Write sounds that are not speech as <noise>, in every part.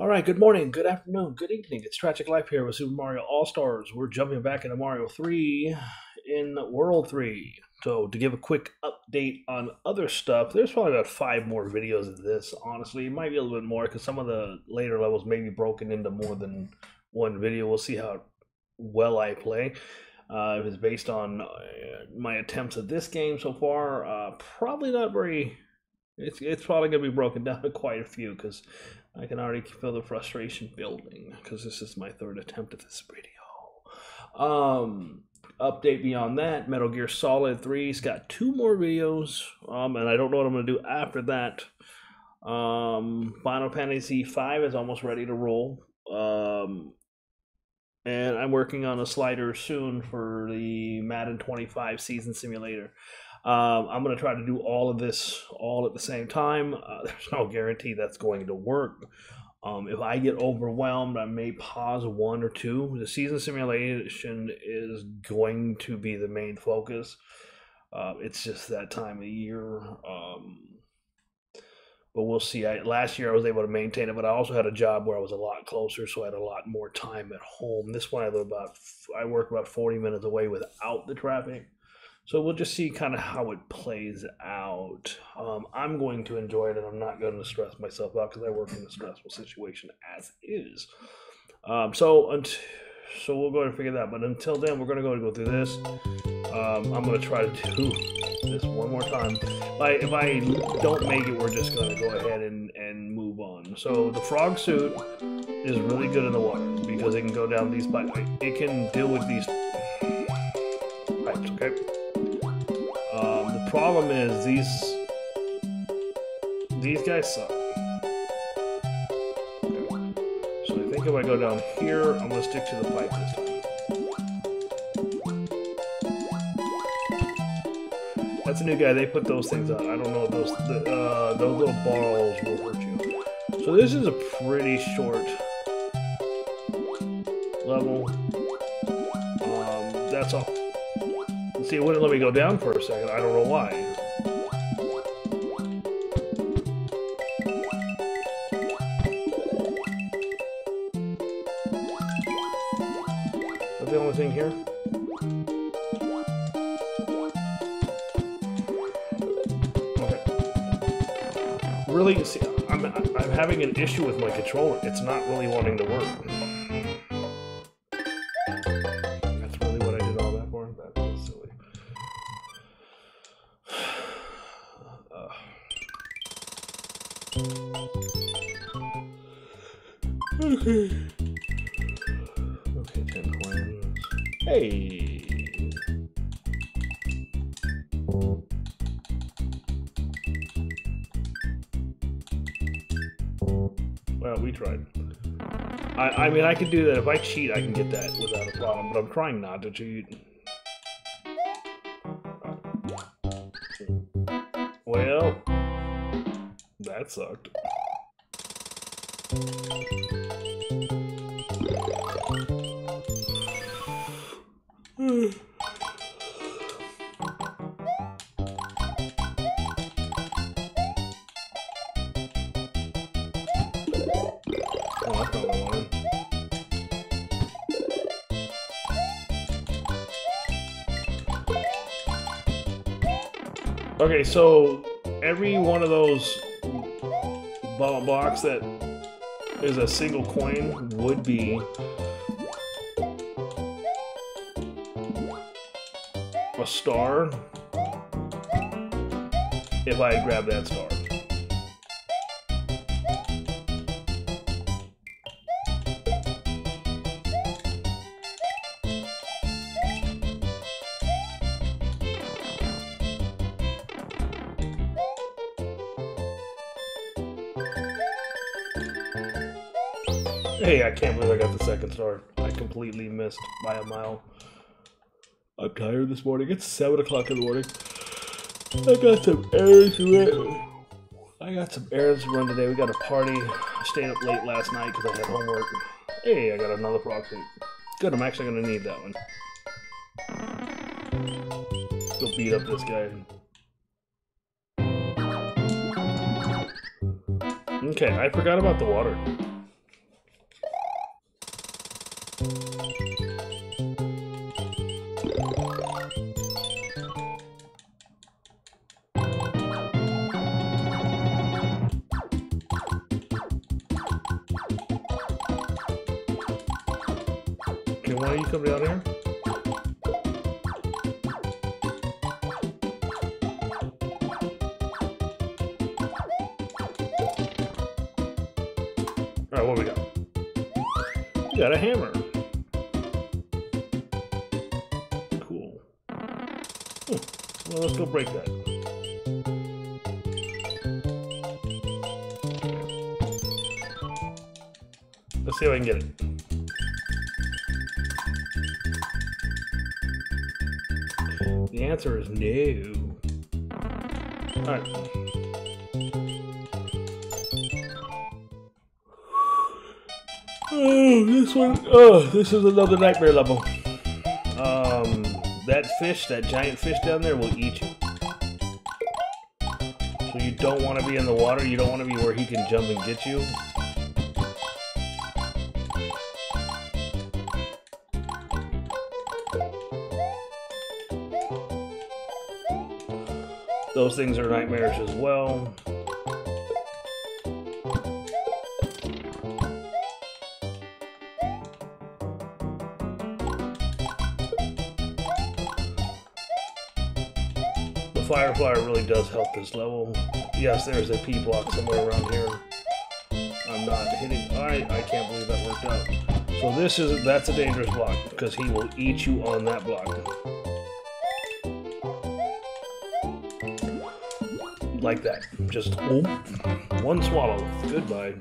All right, good morning, good afternoon, good evening. It's Tragik Lyfe here with Super Mario All Stars. We're jumping back into Mario 3 in World 3. So, to give a quick update on other stuff, there's probably about five more videos of this. Honestly, it might be a little bit more because some of the later levels may be broken into more than one video. We'll see how well I play. Uh, if it's based on uh, my attempts at this game so far, uh, probably not very. It's, it's probably going to be broken <laughs> down to quite a few because I can already feel the frustration building because this is my third attempt at this video. Um, update beyond that, Metal Gear Solid 3's got two more videos, um, and I don't know what I'm going to do after that. Um, Final Fantasy V is almost ready to roll. Um, and I'm working on a slider soon for the Madden 25 season simulator. Um, I'm going to try to do all of this all at the same time. Uh, <laughs> there's no guarantee that's going to work. Um, if I get overwhelmed, I may pause one or two. The season simulation is going to be the main focus. Uh, it's just that time of year. Um, but we'll see. I, last year I was able to maintain it, but I also had a job where I was a lot closer, so I had a lot more time at home. This one I live about, I work about 40 minutes away without the traffic. So we'll just see kind of how it plays out. Um, I'm going to enjoy it, and I'm not going to stress myself out because I work in a stressful situation as is. Um, so, so we'll go ahead and figure that. out. But until then, we're going to go and go through this. Um, I'm going to try to do this one more time. If I, if I don't make it, we're just going to go ahead and, and move on. So the frog suit is really good in the water because it can go down these pipes. It can deal with these pipes, okay? Problem is these these guys suck. So I think if I go down here, I'm gonna stick to the pipe this time. That's a new guy. They put those things on. I don't know those the, uh, those little balls will hurt you. So this is a pretty short level. Um, that's all. See, it wouldn't let me go down for a second. I don't know why. Is the only thing here? Okay. Really, see, I'm, I'm having an issue with my controller. It's not really wanting to work. I, mean, I could do that. If I cheat, I can get that without a problem, but I'm trying not to cheat. Well, that sucked. Okay, so every one of those blocks that is a single coin would be a star if I grab that star. Second star. I completely missed by a mile. I'm tired this morning. It's 7 o'clock in the morning. I got some errands to run. I got some errands to run today. We got a party. I stayed up late last night because I had homework. Hey, I got another frog suit. Good, I'm actually going to need that one. Go beat up this guy. Okay, I forgot about the water. You? Alright, what we got? We got a hammer. Let's go break that. Let's see if I can get it. The answer is no. Alright. <sighs> Oh, this one. Oh, this is another nightmare level. Fish, that giant fish down there, will eat you. So you don't want to be in the water. You don't want to be where he can jump and get you. Those things are nightmares as well. Fire flower really does help this level. Yes, there's a P block somewhere around here. I'm not hitting. I I can't believe that worked out. So this is that's a dangerous block because he will eat you on that block. Like that. Just oh, one swallow. Good Goodbye.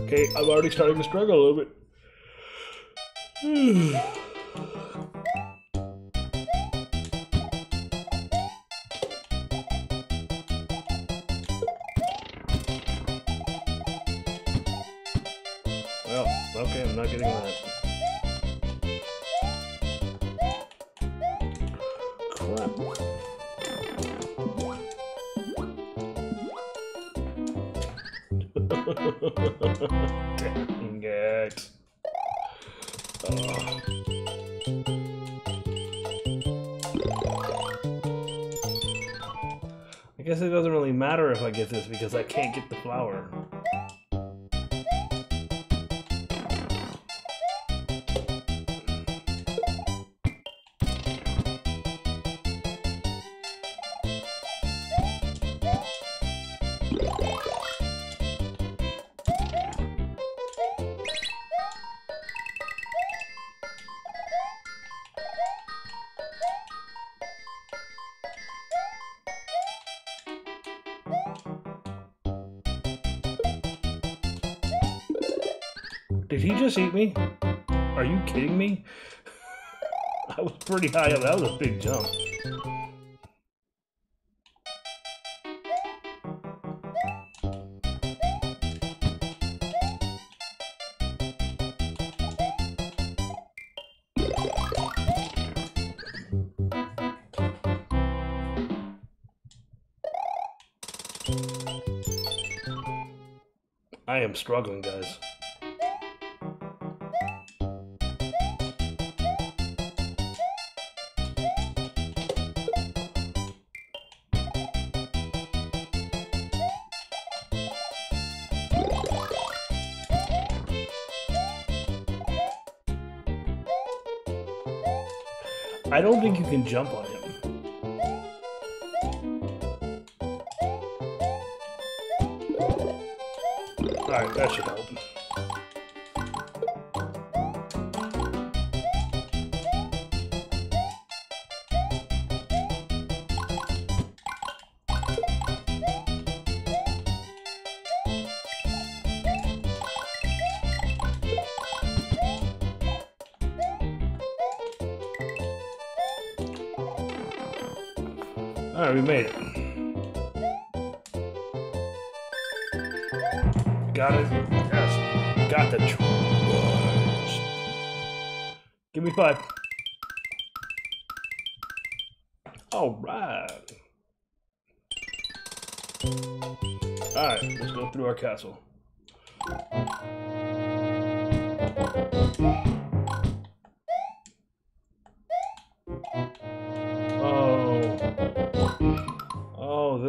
Okay, I'm already starting to struggle a little bit. <sighs> well, okay, I'm not getting that. Crap. <laughs> <laughs> I get this because I can't get the flower. He just eat me? Are you kidding me? <laughs> I was pretty high up. That was a big jump. I am struggling, guys. I don't think you can jump on him. Alright, that should help. We made it. Got it. Yes. Got the trust. Give me five. Alright. Alright, let's go through our castle.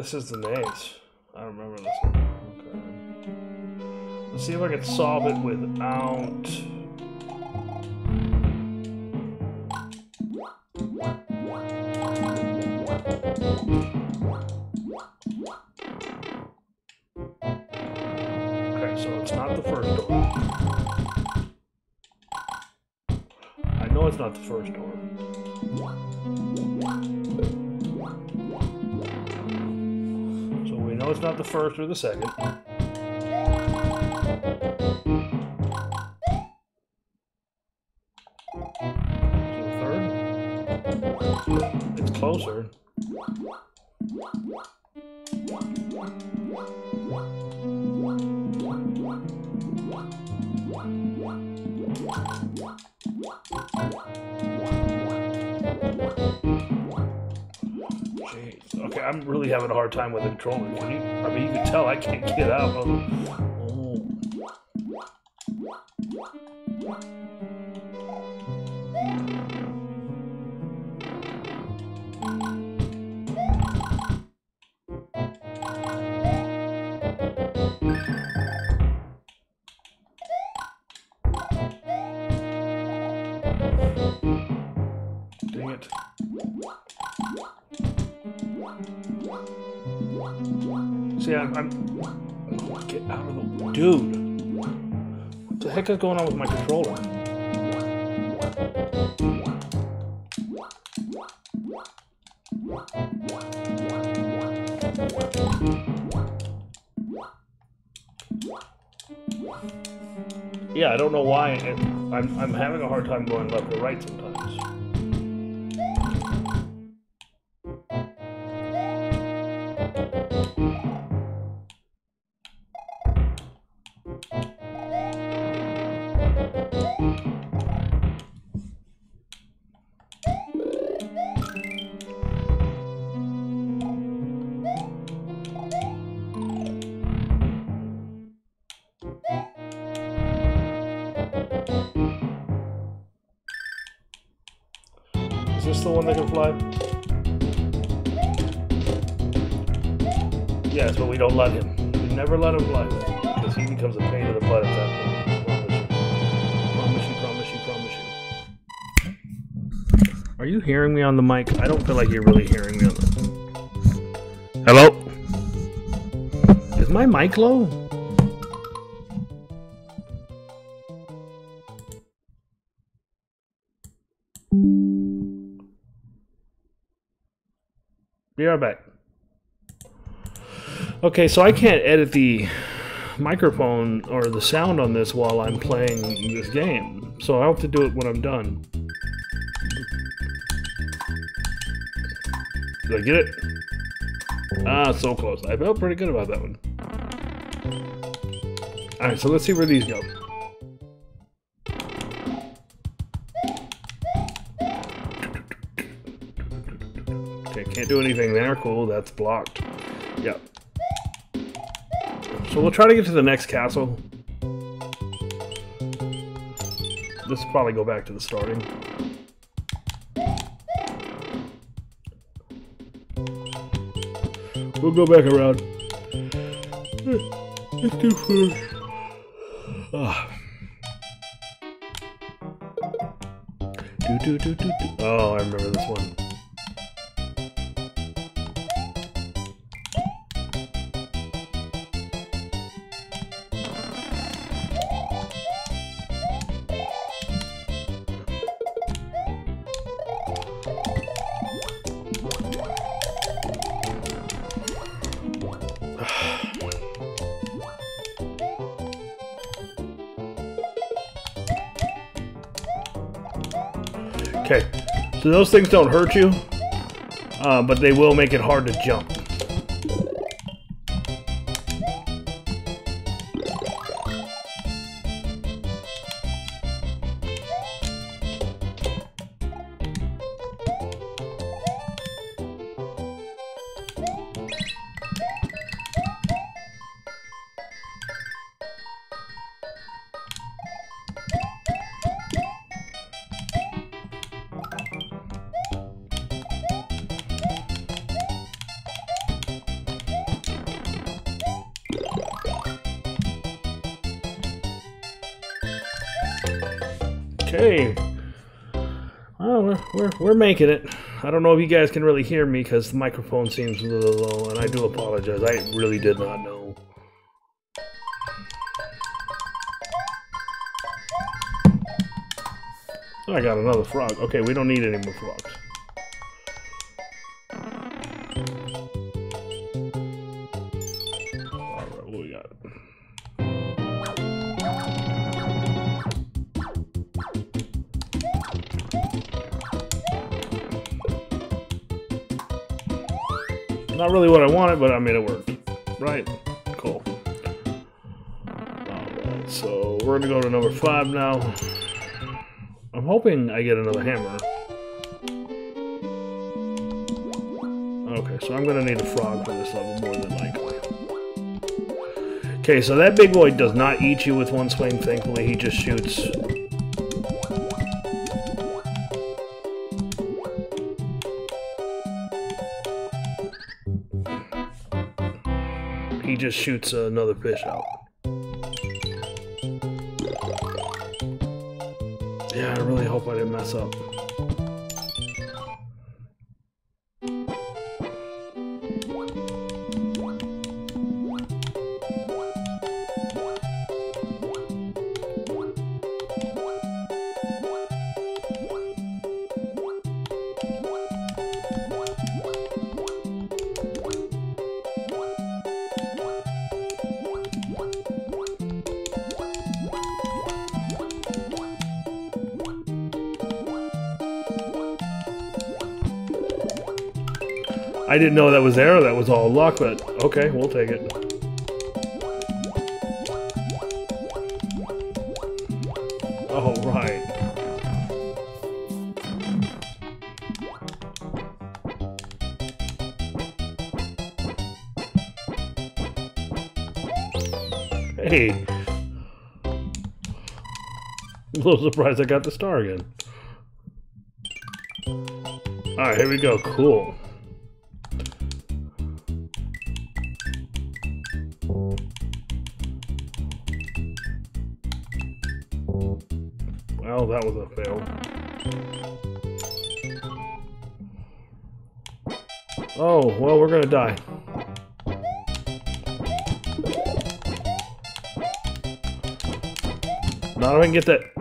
This is the maze. I remember this. Okay. Let's see if I can solve it without... Okay, so it's not the first door. I know it's not the first door. Know it's not the first or the second. Okay, I'm really having a hard time with the controller. You? I mean, you can tell I can't get out. of heck is going on with my controller? Yeah, I don't know why. I'm, I'm having a hard time going left or right sometimes. The one that can fly? Yes, but we don't let him. We never let him fly. Because he becomes a pain in the butt at that point. Promise you. Promise you, promise you, promise you. Are you hearing me on the mic? I don't feel like you're really hearing me on the... Hello? Is my mic low? Be right back. Okay, so I can't edit the microphone or the sound on this while I'm playing this game. So I have to do it when I'm done. Did I get it? Ah, so close. I felt pretty good about that one. Alright, so let's see where these go. Can't do anything there. Cool, that's blocked. Yep. So we'll try to get to the next castle. This will probably go back to the starting. We'll go back around. Let's do. Ah. Do, do, do, do, do. Oh, I remember this one. Okay, so those things don't hurt you, uh, but they will make it hard to jump. Okay. Well, we're, we're, we're making it. I don't know if you guys can really hear me because the microphone seems a little low, and I do apologize. I really did not know. I got another frog. Okay, we don't need any more frogs. Not really what I wanted, but I made it work. Right? Cool. Alright, so we're gonna go to number five now. I'm hoping I get another hammer. Okay, so I'm gonna need a frog for this level more than likely. Okay, so that big boy does not eat you with one swing, thankfully. He just shoots. He just shoots another fish out. Yeah, I really hope I didn't mess up. I didn't know that was there. That was all luck, but okay, we'll take it. Oh, right. Hey. a little surprised I got the star again. Alright, here we go. Cool. Well, that was a fail. Oh, well, we're gonna die. Not if I can get that.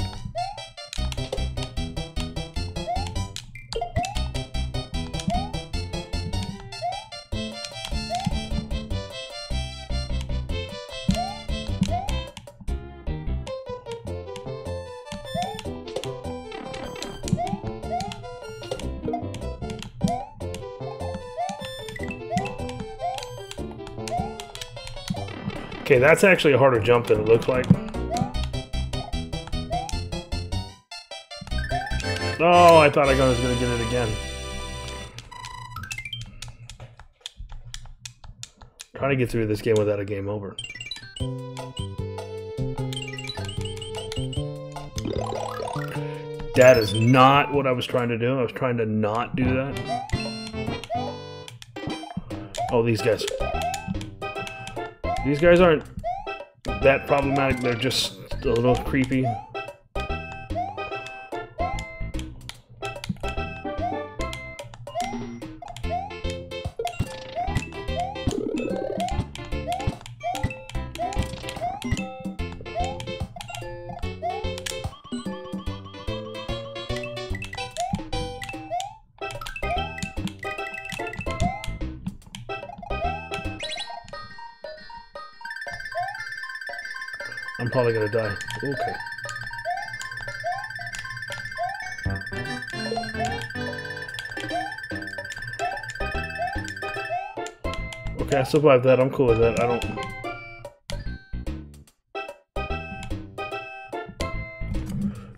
Okay, that's actually a harder jump than it looks like. Oh, I thought I was going to get it again. Trying to get through this game without a game over. That is not what I was trying to do. I was trying to not do that. Oh, these guys. These guys aren't that problematic. They're just a little creepy. Probably gonna die. Okay. Okay, I survived that. I'm cool with that. I don't...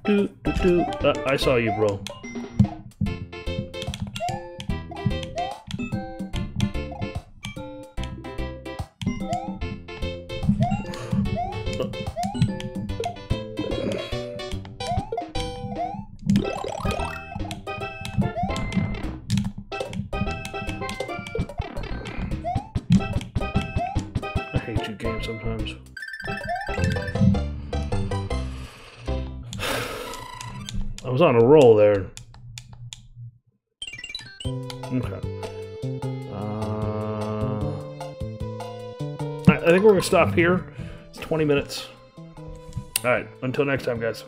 Do, do, do. Uh, I saw you, bro. On a roll there. Okay. Uh, I think we're going to stop here. It's 20 minutes. All right. Until next time, guys.